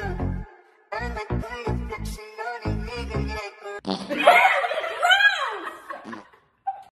I'm a put your flexing on a nigga, yeah.